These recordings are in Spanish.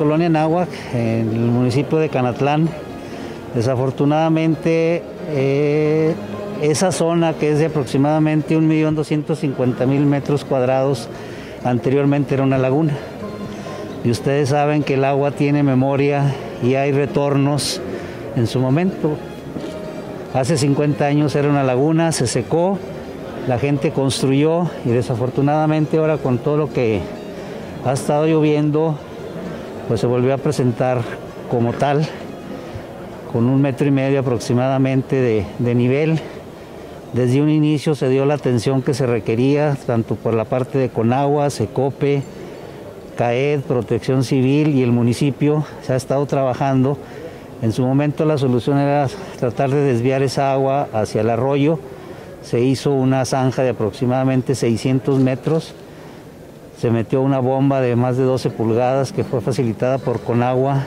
colonia Náhuac, en el municipio de Canatlán. Desafortunadamente, eh, esa zona que es de aproximadamente 1.250.000 metros cuadrados, anteriormente era una laguna. Y ustedes saben que el agua tiene memoria y hay retornos en su momento. Hace 50 años era una laguna, se secó, la gente construyó y desafortunadamente ahora con todo lo que ha estado lloviendo, pues se volvió a presentar como tal, con un metro y medio aproximadamente de, nivel. Desde un inicio se dio la atención que se requería, tanto por la parte de Conagua, Secope, CAED, Protección Civil y el municipio. Se ha estado trabajando. En su momento la solución era tratar de desviar esa agua hacia el arroyo. Se hizo una zanja de aproximadamente 600 metros. Se metió una bomba de más de 12 pulgadas que fue facilitada por Conagua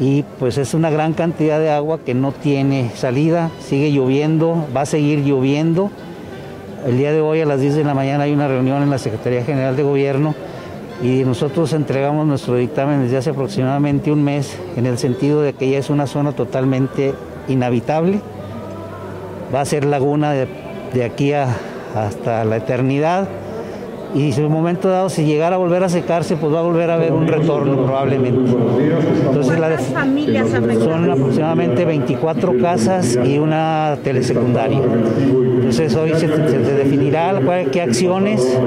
y pues es una gran cantidad de agua que no tiene salida, sigue lloviendo, va a seguir lloviendo. El día de hoy a las 10 de la mañana hay una reunión en la Secretaría General de Gobierno y nosotros entregamos nuestro dictamen desde hace aproximadamente un mes en el sentido de que ya es una zona totalmente inhabitable. Va a ser laguna de, aquí hasta la eternidad y en un momento dado si llegara a volver a secarse, pues va a volver a haber un retorno probablemente. Entonces la familias son aproximadamente 24 casas y una telesecundaria. Entonces hoy se, se definirá qué acciones,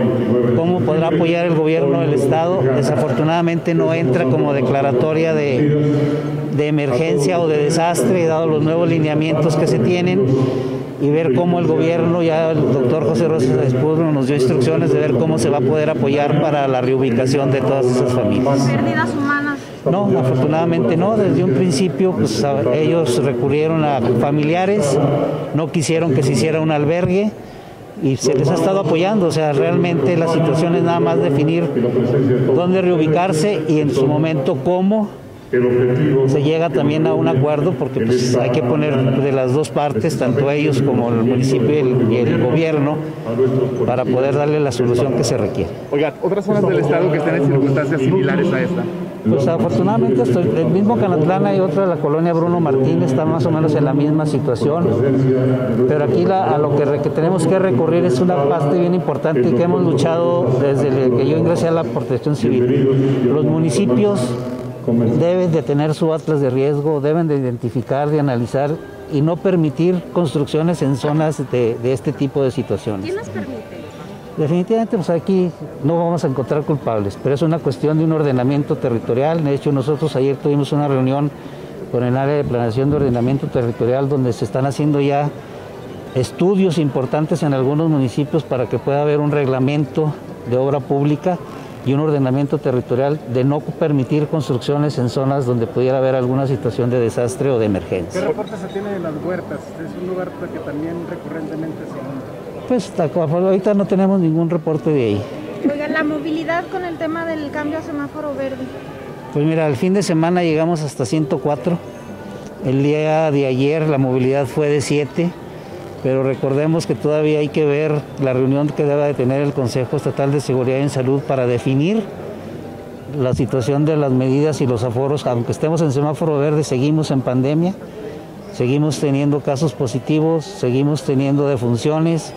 cómo podrá apoyar el gobierno del estado. Desafortunadamente no entra como declaratoria de, de emergencia o de desastre, dado los nuevos lineamientos que se tienen y ver cómo el gobierno, ya el doctor José Rosas Espudro nos dio instrucciones de ver cómo se va a poder apoyar para la reubicación de todas esas familias. ¿Pérdidas humanas? No, afortunadamente no. Desde un principio pues, ellos recurrieron a familiares, no quisieron que se hiciera un albergue y se les ha estado apoyando. O sea, realmente la situación es nada más definir dónde reubicarse y en su momento cómo se llega también a un acuerdo porque pues, hay que poner de las dos partes, tanto ellos como el municipio y el, y el, gobierno, para poder darle la solución que se requiere. Oiga, otras zonas del estado que están en circunstancias similares a esta. Pues afortunadamente estoy, el mismo Canatlán y otra, la colonia Bruno Martínez, están más o menos en la misma situación. Pero aquí la, a lo que, re, que, tenemos que recurrir es una parte bien importante que hemos luchado desde que yo ingresé a la protección civil. Los municipios deben de tener su atlas de riesgo, deben de identificar, de analizar y no permitir construcciones en zonas de, de este tipo de situaciones. ¿Quién las permite? Definitivamente, pues aquí no vamos a encontrar culpables, pero es una cuestión de un ordenamiento territorial. De hecho, nosotros ayer tuvimos una reunión con el área de planeación de ordenamiento territorial donde se están haciendo ya estudios importantes en algunos municipios para que pueda haber un reglamento de obra pública y un ordenamiento territorial de no permitir construcciones en zonas donde pudiera haber alguna situación de desastre o de emergencia. ¿Qué reporte se tiene de las huertas? Es un lugar que también recurrentemente se inunda. Pues ahorita no tenemos ningún reporte de ahí. Oiga, la movilidad con el tema del cambio a semáforo verde. Pues mira, el fin de semana llegamos hasta 104. El día de ayer la movilidad fue de 7 pero recordemos que todavía hay que ver la reunión que debe de tener el Consejo Estatal de Seguridad y Salud para definir la situación de las medidas y los aforos. Aunque estemos en semáforo verde, seguimos en pandemia, seguimos teniendo casos positivos, seguimos teniendo defunciones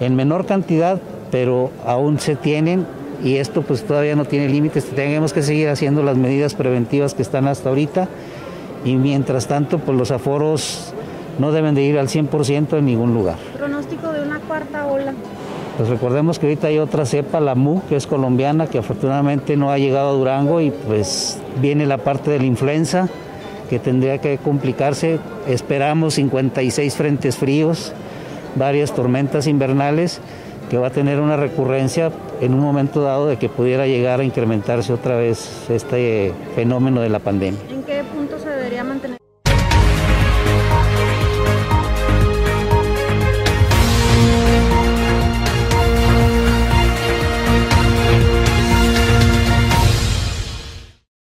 en menor cantidad, pero aún se tienen y esto pues todavía no tiene límites. Tenemos que seguir haciendo las medidas preventivas que están hasta ahorita y mientras tanto pues los aforos no deben de ir al 100% en ningún lugar. ¿Pronóstico de una cuarta ola? Pues recordemos que ahorita hay otra cepa, la MU, que es colombiana, que afortunadamente no ha llegado a Durango y pues viene la parte de la influenza que tendría que complicarse. Esperamos 56 frentes fríos, varias tormentas invernales que va a tener una recurrencia en un momento dado de que pudiera llegar a incrementarse otra vez este fenómeno de la pandemia.